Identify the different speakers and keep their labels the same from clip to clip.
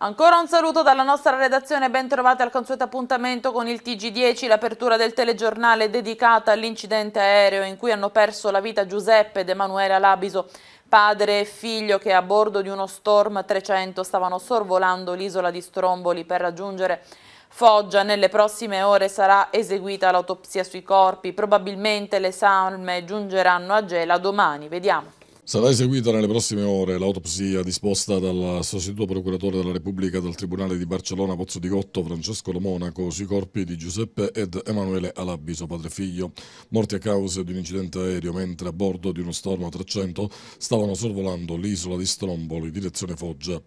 Speaker 1: Ancora un saluto dalla nostra redazione, ben trovati al consueto appuntamento con il TG10, l'apertura del telegiornale dedicata all'incidente aereo in cui hanno perso la vita Giuseppe ed Emanuele Alabiso, padre e figlio che a bordo di uno Storm 300 stavano sorvolando l'isola di Stromboli per raggiungere Foggia. Nelle prossime ore sarà eseguita l'autopsia sui corpi, probabilmente le salme giungeranno a Gela domani, vediamo.
Speaker 2: Sarà eseguita nelle prossime ore l'autopsia disposta dal sostituto procuratore della Repubblica del Tribunale di Barcellona Pozzo di Gotto Francesco Lo Monaco sui corpi di Giuseppe ed Emanuele Alabiso, padre e figlio, morti a causa di un incidente aereo mentre a bordo di uno Stormo 300 stavano sorvolando l'isola di Stromboli, direzione Foggia.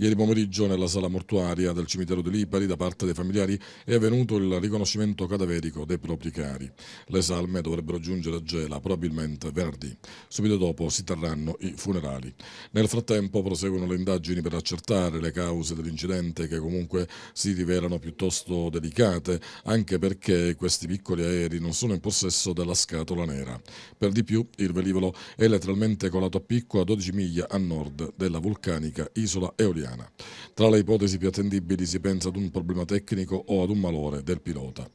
Speaker 2: Ieri pomeriggio nella sala mortuaria del cimitero di Lipari da parte dei familiari è avvenuto il riconoscimento cadaverico dei propri cari. Le salme dovrebbero giungere a Gela probabilmente venerdì. Subito dopo si terranno i funerali. Nel frattempo proseguono le indagini per accertare le cause dell'incidente che comunque si rivelano piuttosto delicate anche perché questi piccoli aerei non sono in possesso della scatola nera. Per di più il velivolo è letteralmente colato a picco a 12 miglia a nord della vulcanica isola Eoliana. Tra le ipotesi più attendibili si pensa ad un problema tecnico o ad un malore del pilota.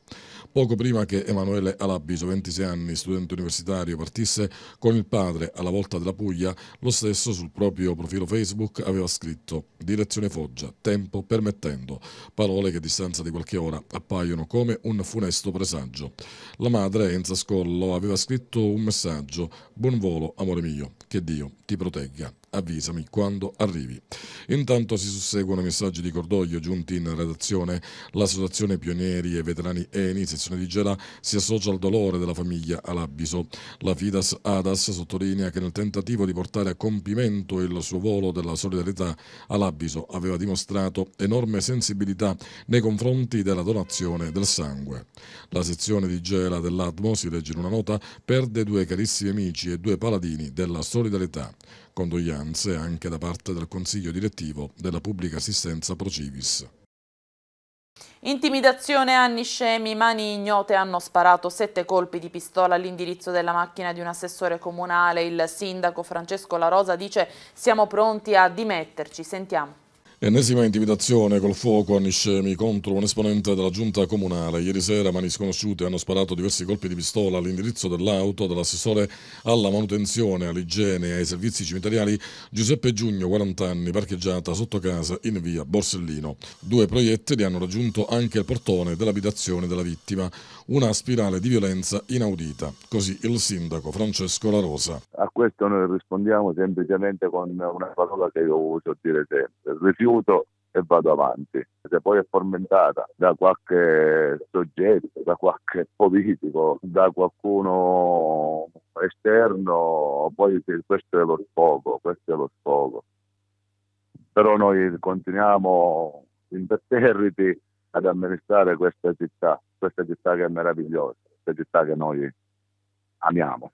Speaker 2: Poco prima che Emanuele Alabiso, 26 anni, studente universitario, partisse con il padre alla volta della Puglia, lo stesso sul proprio profilo Facebook aveva scritto Direzione Foggia, tempo permettendo, parole che a distanza di qualche ora appaiono come un funesto presagio. La madre, Enza Scollo, aveva scritto un messaggio Buon volo, amore mio, che Dio ti protegga avvisami quando arrivi. Intanto si susseguono messaggi di cordoglio giunti in redazione. L'associazione Pionieri e Veterani Eni, sezione di Gela, si associa al dolore della famiglia Alabiso. La Fidas Adas sottolinea che nel tentativo di portare a compimento il suo volo della solidarietà, Alabiso aveva dimostrato enorme sensibilità nei confronti della donazione del sangue. La sezione di Gela dell'Atmo, si legge in una nota, perde due carissimi amici e due paladini della solidarietà. Condoglianze anche da parte del Consiglio direttivo della Pubblica Assistenza Procivis.
Speaker 1: Intimidazione a Niscemi, mani ignote hanno sparato sette colpi di pistola all'indirizzo della macchina di un assessore comunale. Il sindaco Francesco La Rosa dice siamo pronti a dimetterci. Sentiamo.
Speaker 2: Ennesima intimidazione col fuoco a Niscemi contro un esponente della giunta comunale. Ieri sera mani sconosciute hanno sparato diversi colpi di pistola all'indirizzo dell'auto dell'assessore alla manutenzione, all'igiene e ai servizi cimitariali Giuseppe Giugno, 40 anni, parcheggiata sotto casa in via Borsellino. Due proiettili hanno raggiunto anche il portone dell'abitazione della vittima. Una spirale di violenza inaudita. Così il sindaco Francesco La Rosa.
Speaker 3: A questo noi rispondiamo semplicemente con una parola che io uso dire sempre. Rifiuto e vado avanti. Se poi è fomentata da qualche soggetto, da qualche politico, da qualcuno esterno, poi questo è lo sfogo, questo è lo sfogo. Però noi continuiamo imperterriti ad amministrare questa città, questa città che è meravigliosa, questa città che noi amiamo.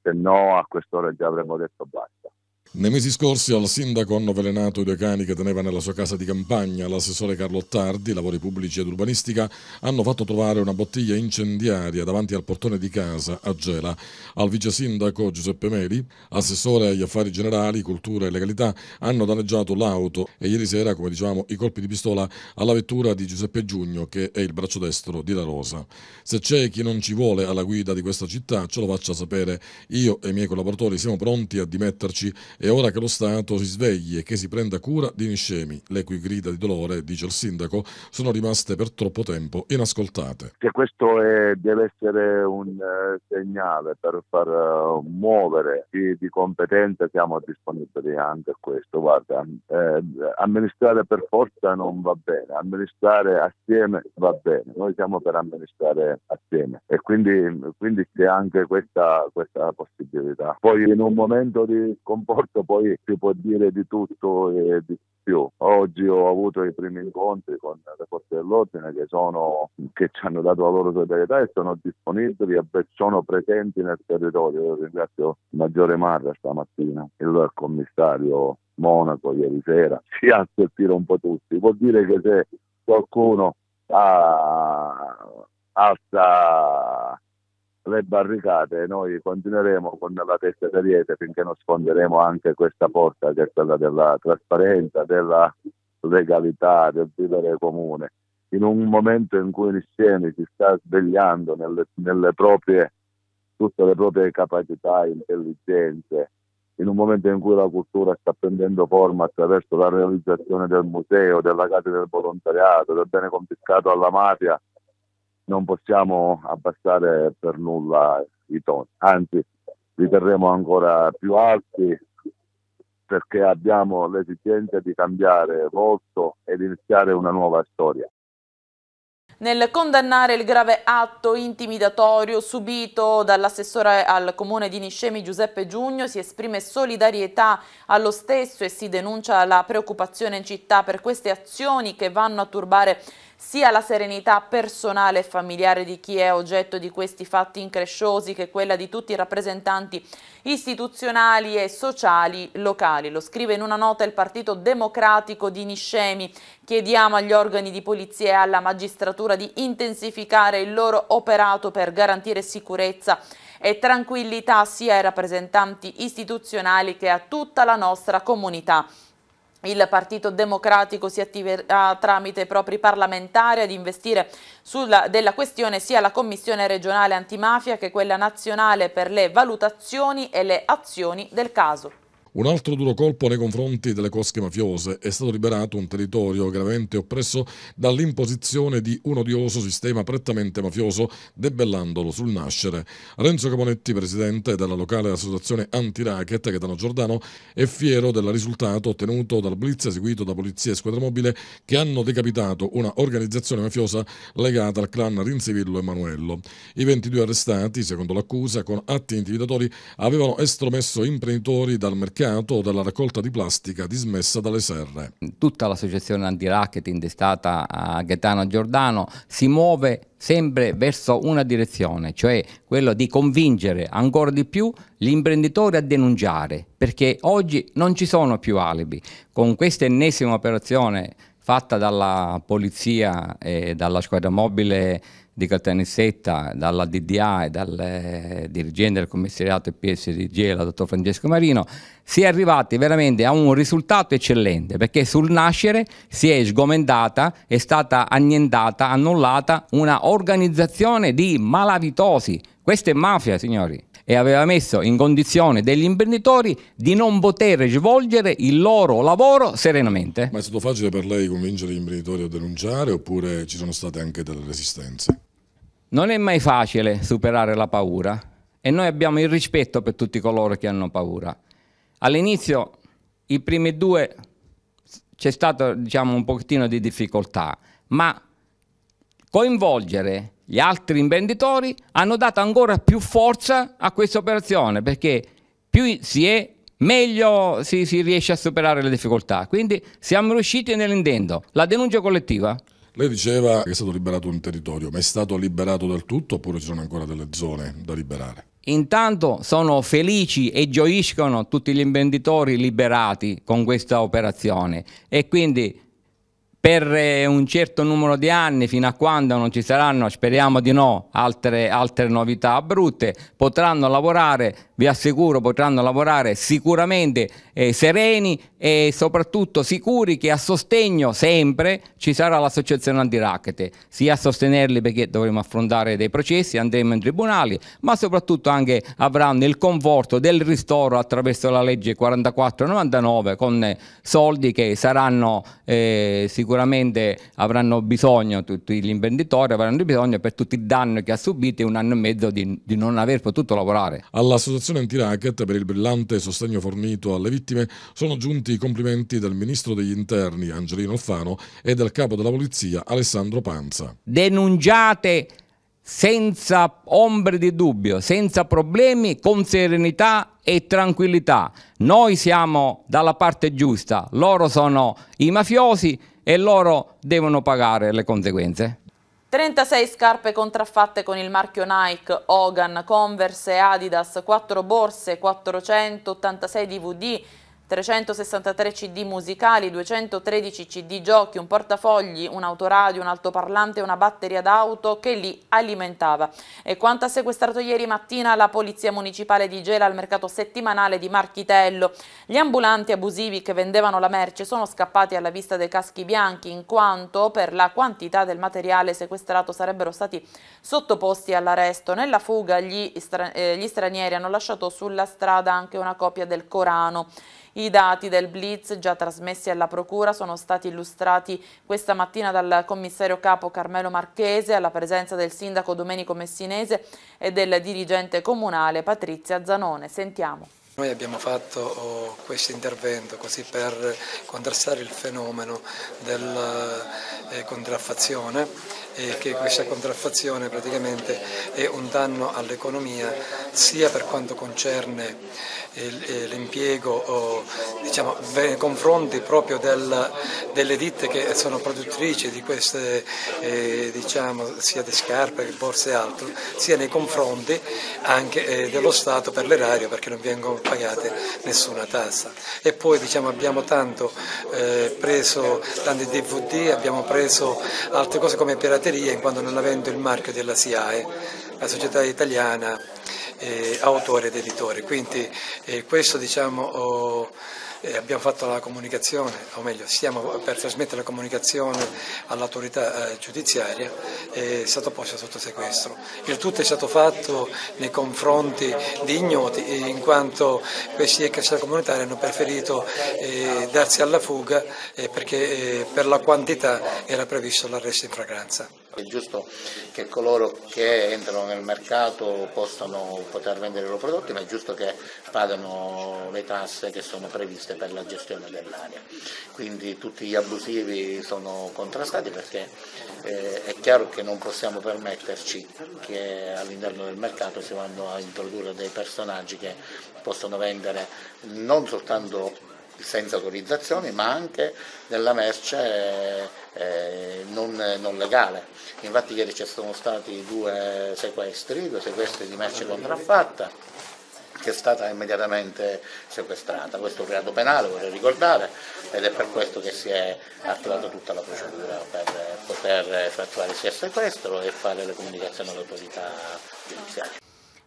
Speaker 3: Se no a quest'ora già avremmo detto basta.
Speaker 2: Nei mesi scorsi al sindaco hanno avvelenato i due cani che teneva nella sua casa di campagna. L'assessore Carlo Tardi, lavori pubblici ed urbanistica, hanno fatto trovare una bottiglia incendiaria davanti al portone di casa a Gela. Al vice sindaco Giuseppe Meli, assessore agli affari generali, cultura e legalità, hanno danneggiato l'auto e ieri sera, come dicevamo, i colpi di pistola alla vettura di Giuseppe Giugno, che è il braccio destro di La Rosa. Se c'è chi non ci vuole alla guida di questa città, ce lo faccia sapere. Io e i miei collaboratori siamo pronti a dimetterci è ora che lo Stato si svegli e che si prenda cura di Niscemi, le cui grida di dolore, dice il sindaco, sono rimaste per troppo tempo inascoltate.
Speaker 3: Che questo è, deve essere un uh, segnale per far uh, muovere chi di competenza siamo disponibili anche a questo. Guarda, eh, amministrare per forza non va bene, amministrare assieme va bene. Noi siamo per amministrare assieme e quindi, quindi c'è anche questa, questa possibilità. Poi in un momento di comportamento sport poi si può dire di tutto e di più. Oggi ho avuto i primi incontri con le forze dell'ordine che, sono, che ci hanno dato la loro solidarietà e sono disponibili e sono presenti nel territorio. Io ringrazio il Maggiore Marra stamattina, il commissario Monaco ieri sera, si ha sentire un po' tutti. Vuol dire che se qualcuno ha, alza le barricate, noi continueremo con la testa d'ariete finché non sfonderemo anche questa porta che è quella della trasparenza, della legalità, del vivere comune. In un momento in cui insieme si sta svegliando nelle, nelle proprie, tutte le proprie capacità, intelligenze, in un momento in cui la cultura sta prendendo forma attraverso la realizzazione del museo, della casa del volontariato, del bene confiscato alla mafia, non possiamo abbassare per nulla i toni, anzi li terremo ancora più alti perché abbiamo l'esigenza di cambiare volto ed iniziare una nuova storia.
Speaker 1: Nel condannare il grave atto intimidatorio subito dall'assessore al comune di Niscemi Giuseppe Giugno si esprime solidarietà allo stesso e si denuncia la preoccupazione in città per queste azioni che vanno a turbare sia la serenità personale e familiare di chi è oggetto di questi fatti incresciosi che quella di tutti i rappresentanti istituzionali e sociali locali. Lo scrive in una nota il Partito Democratico di Niscemi. Chiediamo agli organi di polizia e alla magistratura di intensificare il loro operato per garantire sicurezza e tranquillità sia ai rappresentanti istituzionali che a tutta la nostra comunità. Il Partito Democratico si attiverà tramite i propri parlamentari ad investire sulla, della questione sia la Commissione regionale antimafia che quella nazionale per le valutazioni e le azioni del caso.
Speaker 2: Un altro duro colpo nei confronti delle cosche mafiose è stato liberato un territorio gravemente oppresso dall'imposizione di un odioso sistema prettamente mafioso, debellandolo sul nascere. Renzo Caponetti, presidente della locale associazione anti-racket Gaetano Giordano, è fiero del risultato ottenuto dal blitz eseguito da polizia e squadra mobile che hanno decapitato una organizzazione mafiosa legata al clan Rinzivillo Emanuello. I 22 arrestati, secondo l'accusa, con atti intimidatori avevano estromesso imprenditori dal mercato peccato della raccolta di plastica dismessa dalle serre.
Speaker 4: Tutta l'associazione anti-racket intestata a Gaetano Giordano si muove sempre verso una direzione, cioè quello di convincere ancora di più gli imprenditori a denunciare, perché oggi non ci sono più alibi. Con questa ennesima operazione fatta dalla polizia e dalla squadra mobile di Caltanissetta, dalla DDA e dal eh, dirigente del commissariato PSDG, la dottor Francesco Marino, si è arrivati veramente a un risultato eccellente perché sul nascere si è sgomentata, è stata annientata, annullata una organizzazione di malavitosi. Questa è mafia, signori e aveva messo in condizione degli imprenditori di non poter svolgere il loro lavoro serenamente.
Speaker 2: Ma è stato facile per lei convincere gli imprenditori a denunciare oppure ci sono state anche delle resistenze?
Speaker 4: Non è mai facile superare la paura e noi abbiamo il rispetto per tutti coloro che hanno paura. All'inizio, i primi due, c'è stato diciamo, un pochettino di difficoltà, ma coinvolgere gli altri imprenditori hanno dato ancora più forza a questa operazione perché più si è meglio si, si riesce a superare le difficoltà. Quindi siamo riusciti nell'intento. La denuncia collettiva
Speaker 2: lei diceva che è stato liberato un territorio, ma è stato liberato del tutto oppure ci sono ancora delle zone da liberare?
Speaker 4: Intanto sono felici e gioiscono tutti gli imprenditori liberati con questa operazione e quindi per eh, un certo numero di anni, fino a quando non ci saranno, speriamo di no, altre, altre novità brutte, potranno lavorare, vi assicuro, potranno lavorare sicuramente eh, sereni e soprattutto sicuri che a sostegno sempre ci sarà l'associazione anti-racket, sia a sostenerli perché dovremo affrontare dei processi, andremo in tribunali, ma soprattutto anche avranno il conforto del ristoro attraverso la legge 4499 con soldi che saranno eh, sicuramente avranno bisogno, tutti gli imprenditori avranno bisogno per tutti i danni che ha subito e un anno e mezzo di, di non aver potuto lavorare.
Speaker 2: All'associazione anti-racket per il brillante sostegno fornito alle vittime sono giunti i complimenti del ministro degli interni Angelino Alfano e del capo della polizia Alessandro Panza.
Speaker 4: Denunciate senza ombre di dubbio, senza problemi, con serenità e tranquillità. Noi siamo dalla parte giusta, loro sono i mafiosi e loro devono pagare le conseguenze.
Speaker 1: 36 scarpe contraffatte con il marchio Nike, Hogan, Converse Adidas, 4 borse, 486 DVD, 363 CD musicali, 213 CD giochi, un portafogli, un autoradio, un altoparlante e una batteria d'auto che li alimentava. E quanto ha sequestrato ieri mattina la Polizia Municipale di Gela al mercato settimanale di Marchitello. Gli ambulanti abusivi che vendevano la merce sono scappati alla vista dei caschi bianchi in quanto per la quantità del materiale sequestrato sarebbero stati sottoposti all'arresto. Nella fuga gli, stra eh, gli stranieri hanno lasciato sulla strada anche una copia del Corano. I dati del Blitz già trasmessi alla Procura sono stati illustrati questa mattina dal commissario capo Carmelo Marchese alla presenza del sindaco Domenico Messinese e del dirigente comunale Patrizia Zanone. Sentiamo.
Speaker 5: Noi abbiamo fatto oh, questo intervento così per contrastare il fenomeno della eh, contraffazione e che questa contraffazione praticamente è un danno all'economia sia per quanto concerne l'impiego diciamo, confronti proprio del, delle ditte che sono produttrici di queste eh, diciamo, sia di scarpe che borse e altro, sia nei confronti anche eh, dello Stato per l'erario perché non vengono pagate nessuna tassa. E poi diciamo, abbiamo tanto eh, preso tanti DVD, abbiamo preso altre cose come pirateria in quanto non avendo il marchio della SIAE, la società italiana eh, autore ed editore. Quindi eh, questo diciamo, oh, eh, abbiamo fatto la comunicazione, o meglio stiamo per trasmettere la comunicazione all'autorità eh, giudiziaria, è stato posto sotto sequestro. Il tutto è stato fatto nei confronti di ignoti in quanto questi extra comunitari hanno preferito eh, darsi alla fuga eh, perché per la quantità era previsto l'arresto in fragranza.
Speaker 6: È giusto che coloro che entrano nel mercato possano poter vendere i loro prodotti, ma è giusto che pagano le tasse che sono previste per la gestione dell'area. Quindi tutti gli abusivi sono contrastati perché eh, è chiaro che non possiamo permetterci che all'interno del mercato si vanno a introdurre dei personaggi che possono vendere non soltanto senza autorizzazioni, ma anche della merce eh, non, non, legale. Infatti ieri ci sono stati due sequestri, due sequestri di merce contraffatta che è stata immediatamente sequestrata. Questo è un reato penale, vorrei ricordare, ed è per questo che si è attivata tutta la procedura per poter effettuare sia il sequestro e fare le comunicazioni all'autorità giudiziaria.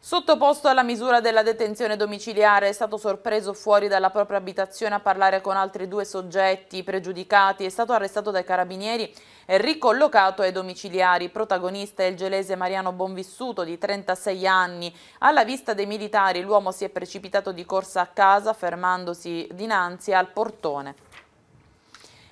Speaker 1: Sottoposto alla misura della detenzione domiciliare è stato sorpreso fuori dalla propria abitazione a parlare con altri due soggetti pregiudicati, è stato arrestato dai carabinieri e ricollocato ai domiciliari. Protagonista è il gelese Mariano Bonvissuto di 36 anni. Alla vista dei militari l'uomo si è precipitato di corsa a casa fermandosi dinanzi al portone.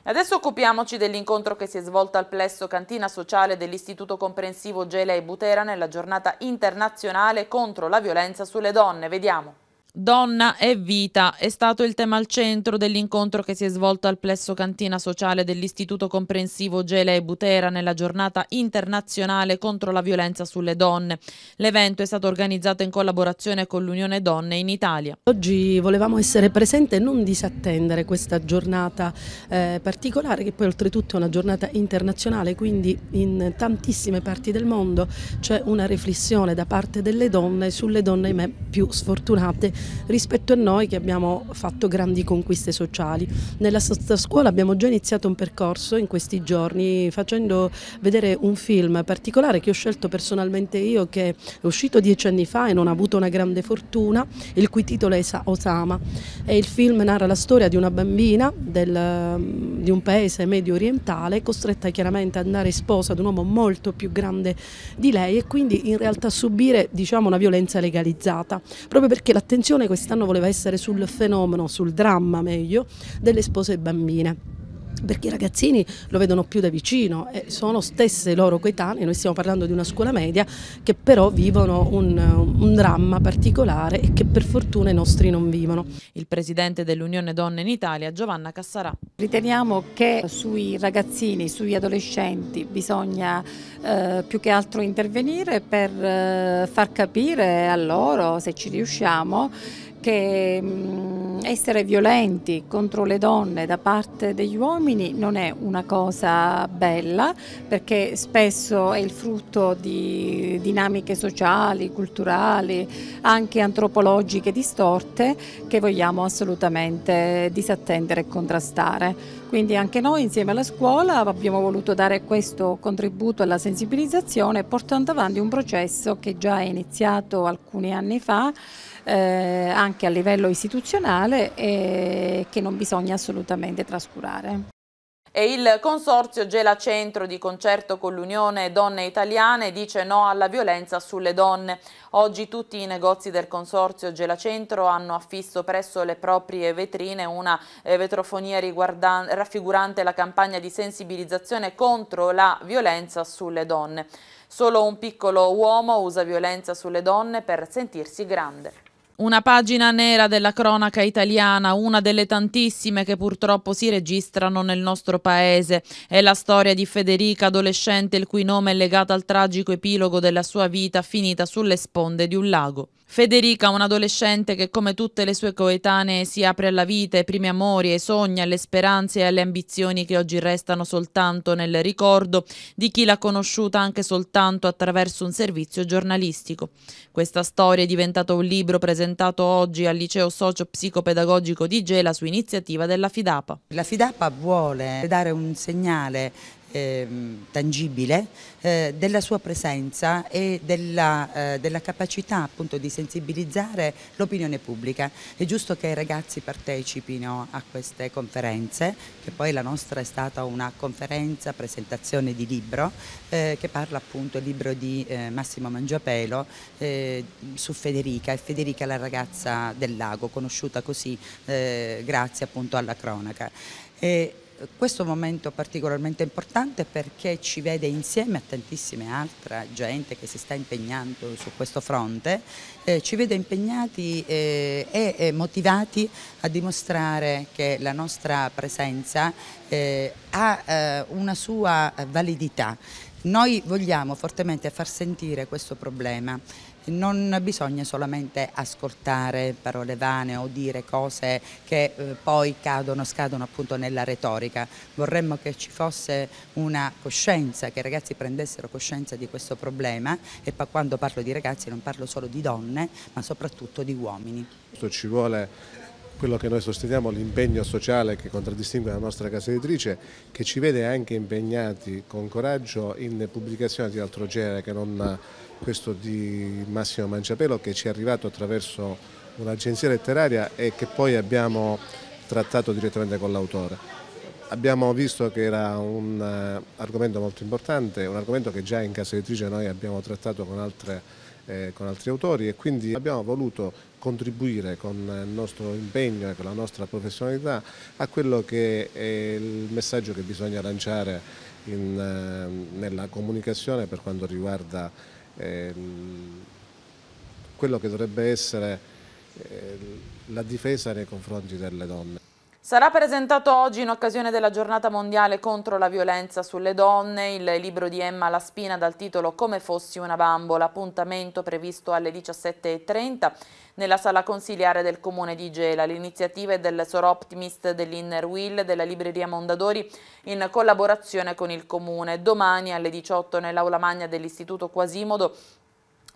Speaker 1: Adesso occupiamoci dell'incontro che si è svolto al plesso cantina sociale dell'Istituto Comprensivo Gela e Butera nella giornata internazionale contro la violenza sulle donne. Vediamo. Donna e vita è stato il tema al centro dell'incontro che si è svolto al plesso cantina sociale dell'Istituto Comprensivo Gela e Butera nella giornata internazionale contro la violenza sulle donne. L'evento è stato organizzato in collaborazione con l'Unione Donne in Italia.
Speaker 7: Oggi volevamo essere presenti e non disattendere questa giornata eh, particolare che poi oltretutto è una giornata internazionale, quindi in tantissime parti del mondo c'è una riflessione da parte delle donne sulle donne più sfortunate rispetto a noi che abbiamo fatto grandi conquiste sociali. Nella nostra scuola abbiamo già iniziato un percorso in questi giorni facendo vedere un film particolare che ho scelto personalmente io che è uscito dieci anni fa e non ha avuto una grande fortuna, il cui titolo è Osama e il film narra la storia di una bambina del, di un paese medio orientale costretta chiaramente ad andare sposa ad un uomo molto più grande di lei e quindi in realtà subire diciamo, una violenza legalizzata proprio perché l'attenzione l'attenzione quest'anno voleva essere sul fenomeno, sul dramma meglio, delle spose bambine perché i ragazzini lo vedono più da vicino e sono stesse loro coetanee, noi stiamo parlando di una scuola media, che però vivono un, un, dramma particolare e che per fortuna i nostri non vivono.
Speaker 1: Il presidente dell'Unione Donne in Italia, Giovanna Cassarà.
Speaker 8: Riteniamo che sui ragazzini, sugli adolescenti bisogna eh, più che altro intervenire per eh, far capire a loro, se ci riusciamo, che mh, essere violenti contro le donne da parte degli uomini non è una cosa bella perché spesso è il frutto di dinamiche sociali, culturali, anche antropologiche distorte che vogliamo assolutamente disattendere e contrastare. Quindi anche noi insieme alla scuola abbiamo voluto dare questo contributo alla sensibilizzazione portando avanti un processo che già è iniziato alcuni anni fa eh, anche a livello istituzionale e che non bisogna assolutamente trascurare.
Speaker 1: E il consorzio Gela Centro di concerto con l'Unione Donne Italiane dice no alla violenza sulle donne. Oggi tutti i negozi del consorzio Gela Centro hanno affisso presso le proprie vetrine una eh, vetrofonia raffigurante la campagna di sensibilizzazione contro la violenza sulle donne. Solo un piccolo uomo usa violenza sulle donne per sentirsi grande. Una pagina nera della cronaca italiana, una delle tantissime che purtroppo si registrano nel nostro paese. È la storia di Federica, adolescente il cui nome è legato al tragico epilogo della sua vita finita sulle sponde di un lago. Federica, un'adolescente che come tutte le sue coetanee si apre alla vita, ai primi amori, ai sogni, alle speranze e alle ambizioni che oggi restano soltanto nel ricordo di chi l'ha conosciuta anche soltanto attraverso un servizio giornalistico. Questa storia è diventata un libro presentato oggi al liceo socio-psicopedagogico di Gela su iniziativa della Fidapa.
Speaker 9: La Fidapa vuole dare un segnale eh, tangibile eh, della sua presenza e della, eh, della, capacità appunto di sensibilizzare l'opinione pubblica. È giusto che i ragazzi partecipino a queste conferenze, che poi la nostra è stata una conferenza, presentazione di libro, eh, che parla appunto del libro di eh, Massimo Mangiapelo eh, su Federica, e Federica la ragazza del lago, conosciuta così grazie appunto alla cronaca. E questo momento particolarmente importante perché ci vede insieme a tantissime altre gente che si sta impegnando su questo fronte, eh, ci vede impegnati eh, e motivati a dimostrare che la nostra presenza eh, ha eh, una sua validità. Noi vogliamo fortemente far sentire questo problema non bisogna solamente ascoltare parole vane o dire cose che eh, poi cadono, scadono appunto nella retorica. Vorremmo che ci fosse una coscienza, che i ragazzi prendessero coscienza di questo problema e quando parlo di ragazzi non parlo solo di donne ma soprattutto di uomini.
Speaker 10: Ci vuole quello che noi sosteniamo, l'impegno sociale che contraddistingue la nostra casa editrice, che ci vede anche impegnati con coraggio in pubblicazioni di altro genere che non questo di Massimo Mangiapelo che ci è arrivato attraverso un'agenzia letteraria e che poi abbiamo trattato direttamente con l'autore. Abbiamo visto che era un uh, argomento molto importante, un argomento che già in casa editrice noi abbiamo trattato con, altre, eh, con altri autori e quindi abbiamo voluto contribuire con il nostro impegno e con la nostra professionalità a quello che è il messaggio che bisogna lanciare in, eh, nella comunicazione per quanto riguarda Ehm, quello che dovrebbe essere eh, la difesa nei confronti delle donne.
Speaker 1: Sarà presentato oggi in occasione della giornata mondiale contro la violenza sulle donne il libro di Emma Laspina dal titolo Come fossi una bambola, appuntamento previsto alle 17.30 nella sala consiliare del comune di Gela. L'iniziativa è del Sor Optimist dell'Inner Will della libreria Mondadori in collaborazione con il comune. Domani alle 18 nell'aula magna dell'istituto Quasimodo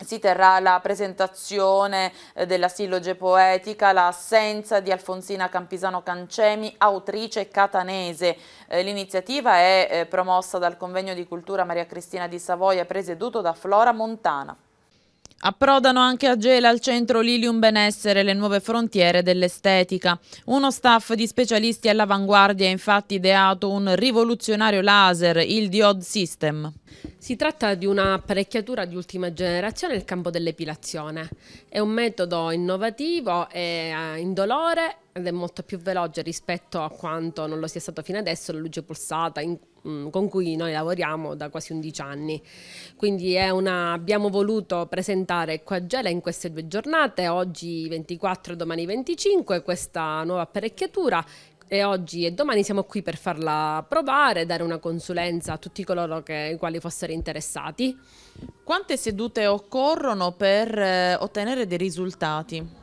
Speaker 1: si terrà la presentazione eh, della silloge poetica, l'assenza di Alfonsina Campisano Cancemi, autrice catanese. Eh, l'iniziativa è eh, promossa dal Convegno di Cultura Maria Cristina di Savoia presieduto da Flora Montana. Approdano anche a Gela al centro Lilium Benessere le nuove frontiere dell'estetica. Uno staff di specialisti all'avanguardia ha infatti ideato un rivoluzionario laser, il Diode System.
Speaker 11: Si tratta di un'apparecchiatura di ultima generazione nel campo dell'epilazione. È un metodo innovativo e eh, indolore ed è molto più veloce rispetto a quanto non lo sia stato fino adesso la luce pulsata mh, con cui noi lavoriamo da quasi 11 anni. Quindi una, abbiamo voluto presentare qua a Gela in queste due giornate, oggi 24 e domani 25, questa nuova apparecchiatura e oggi e domani siamo qui per farla provare, dare una consulenza a tutti coloro che, i quali fossero interessati.
Speaker 1: Quante sedute occorrono per eh, ottenere dei risultati?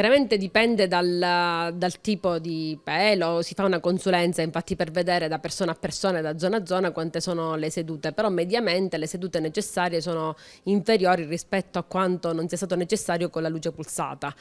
Speaker 11: Chiaramente dipende dal, dal, tipo di pelo, si fa una consulenza infatti per vedere da persona a persona e da zona a zona quante sono le sedute, però mediamente le sedute necessarie sono inferiori rispetto a quanto non sia stato necessario con la luce pulsata.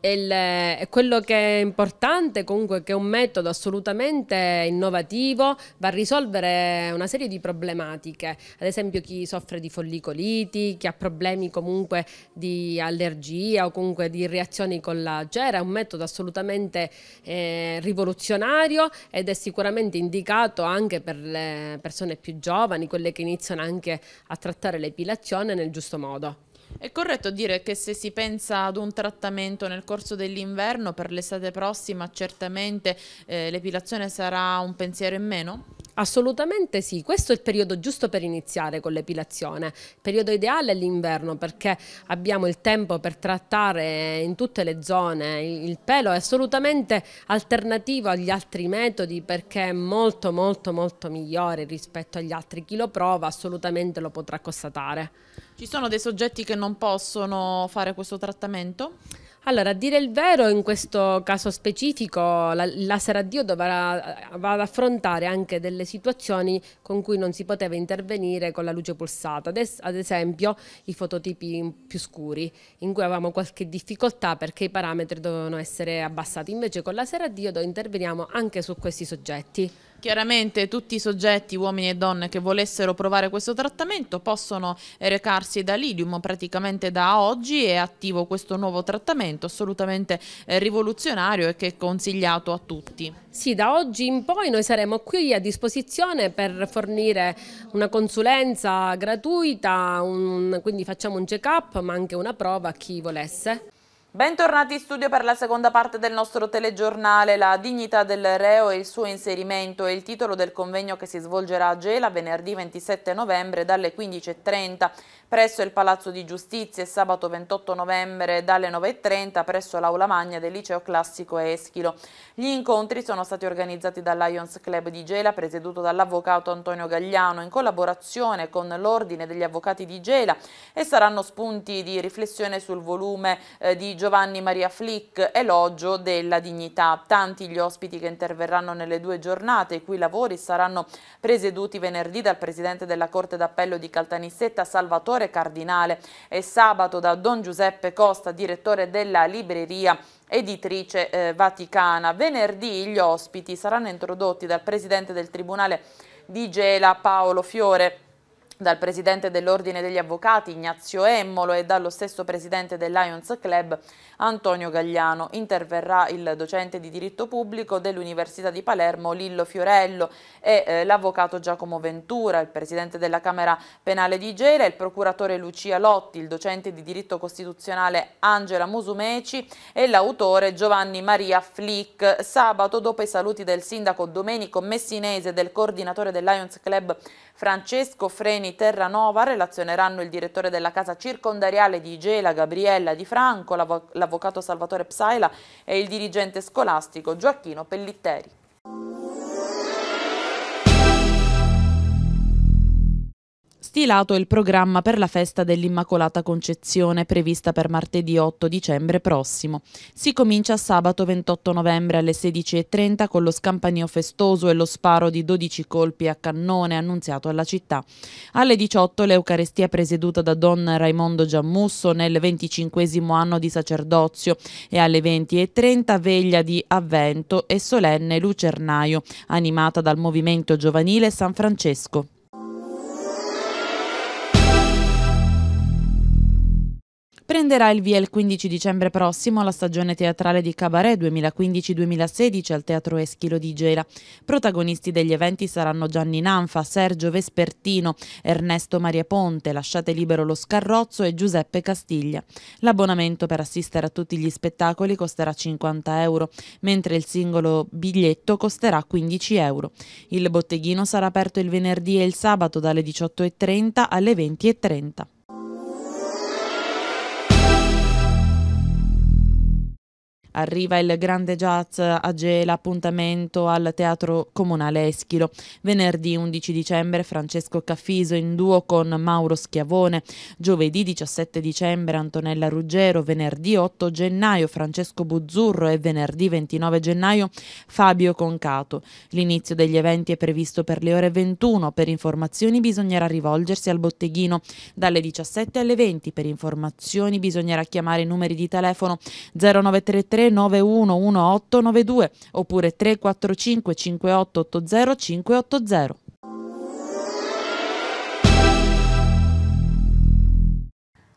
Speaker 11: Il, quello che è importante comunque è che è un metodo assolutamente innovativo, va a risolvere una serie di problematiche, ad esempio chi soffre di follicoliti, chi ha problemi comunque di allergia o comunque di reazioni con la cera, è un metodo assolutamente eh, rivoluzionario ed è sicuramente indicato anche per le persone più giovani, quelle che iniziano anche a trattare l'epilazione nel giusto modo.
Speaker 1: È corretto dire che se si pensa ad un trattamento nel corso dell'inverno per l'estate prossima certamente eh, l'epilazione sarà un pensiero in meno?
Speaker 11: Assolutamente sì, questo è il periodo giusto per iniziare con l'epilazione. Il periodo ideale è l'inverno perché abbiamo il tempo per trattare in tutte le zone. Il pelo è assolutamente alternativo agli altri metodi perché è molto molto molto migliore rispetto agli altri. Chi lo prova assolutamente lo potrà constatare.
Speaker 1: Ci sono dei soggetti che non possono fare questo trattamento?
Speaker 11: Allora, a dire il vero, in questo caso specifico, la, il laser addio dovrà, va ad affrontare anche delle situazioni con cui non si poteva intervenire con la luce pulsata, ad esempio i fototipi più scuri, in cui avevamo qualche difficoltà perché i parametri dovevano essere abbassati. Invece con laser addio interveniamo anche su questi soggetti.
Speaker 1: Chiaramente tutti i soggetti, uomini e donne, che volessero provare questo trattamento possono recarsi da Lidium, praticamente da oggi è attivo questo nuovo trattamento assolutamente eh, rivoluzionario e che è consigliato a tutti.
Speaker 11: Sì, da oggi in poi noi saremo qui a disposizione per fornire una consulenza gratuita, un, quindi facciamo un check-up ma anche una prova a chi volesse.
Speaker 1: Bentornati in studio per la seconda parte del nostro telegiornale La dignità del reo e il suo inserimento. È il titolo del convegno che si svolgerà a Gela venerdì 27 novembre dalle 15.30 presso il Palazzo di Giustizia e sabato 28 novembre dalle 9.30 presso l'Aula Magna del Liceo Classico Eschilo. Gli incontri sono stati organizzati dal Lions Club di Gela presieduto dall'avvocato Antonio Gagliano in collaborazione con l'Ordine degli Avvocati di Gela e saranno spunti di riflessione sul volume eh, di Giovanni Maria Flick, Elogio della dignità. Tanti gli ospiti che interverranno nelle due giornate, i cui lavori saranno presieduti venerdì dal Presidente della Corte d'Appello di Caltanissetta, Salvatore Cardinale, e sabato da Don Giuseppe Costa, direttore della libreria editrice eh, vaticana. Venerdì gli ospiti saranno introdotti dal Presidente del Tribunale di Gela, Paolo Fiore, dal presidente dell'Ordine degli Avvocati Ignazio Emmolo e dallo stesso presidente del Lions Club Antonio Gagliano. Interverrà il docente di diritto pubblico dell'Università di Palermo Lillo Fiorello e eh, l'avvocato Giacomo Ventura, il presidente della Camera Penale di Gela, il procuratore Lucia Lotti, il docente di diritto costituzionale Angela Musumeci e l'autore Giovanni Maria Flick. Sabato, dopo i saluti del sindaco Domenico Messinese e del coordinatore del Lions Club Francesco Freni Terranova relazioneranno il direttore della casa circondariale di Gela, Gabriella Di Franco, l'avvocato Salvatore Psaila e il dirigente scolastico Gioacchino Pellitteri. Stilato il programma per la festa dell'Immacolata Concezione prevista per martedì 8 dicembre prossimo. Si comincia sabato 28 novembre alle 16.30 con lo scampanio festoso e lo sparo di 12 colpi a cannone annunziato alla città. Alle 18 l'Eucarestia presieduta da Don Raimondo Giammusso nel 25 anno di sacerdozio e alle 20.30 veglia di Avvento e solenne Lucernaio animata dal movimento giovanile San Francesco. Prenderà il via il 15 dicembre prossimo la stagione teatrale di Cabaret 2015-2016 al Teatro Eschilo di Gela. Protagonisti degli eventi saranno Gianni Nanfa, Sergio Vespertino, Ernesto Maria Ponte, Lasciate libero lo Scarrozzo e Giuseppe Castiglia. L'abbonamento per assistere a tutti gli spettacoli costerà 50 euro, mentre il singolo biglietto costerà 15 euro. Il botteghino sarà aperto il venerdì e il sabato dalle 18.30 alle 20.30. Arriva il grande jazz a Gela, appuntamento al Teatro Comunale Eschilo. Venerdì 11 dicembre Francesco Caffiso in duo con Mauro Schiavone. Giovedì 17 dicembre Antonella Ruggero. Venerdì 8 gennaio Francesco Buzzurro e venerdì 29 gennaio Fabio Concato. L'inizio degli eventi è previsto per le ore 21. Per informazioni bisognerà rivolgersi al botteghino dalle 17 alle 20. Per informazioni bisognerà chiamare i numeri di telefono 0933 911892 oppure 345 5880 580.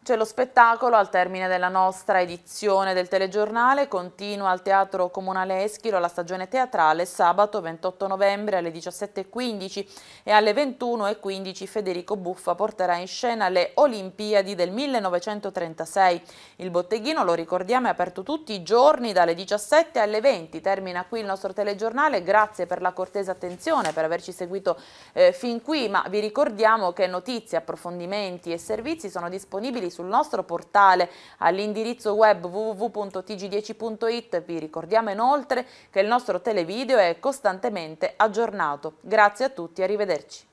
Speaker 1: C'è lo spettacolo al termine della nostra edizione del telegiornale, continua al Teatro Comunale Eschilo la stagione teatrale sabato 28 novembre alle 17.15 e alle 21.15 Federico Buffa porterà in scena le Olimpiadi del 1936. Il botteghino, lo ricordiamo, è aperto tutti i giorni dalle 17 alle 20. Termina qui il nostro telegiornale, grazie per la cortese attenzione, per averci seguito eh, fin qui, ma vi ricordiamo che notizie, approfondimenti e servizi sono disponibili sul nostro portale all'indirizzo web www.tg10.it. Vi ricordiamo inoltre che il nostro televideo è costantemente aggiornato. Grazie a tutti, arrivederci.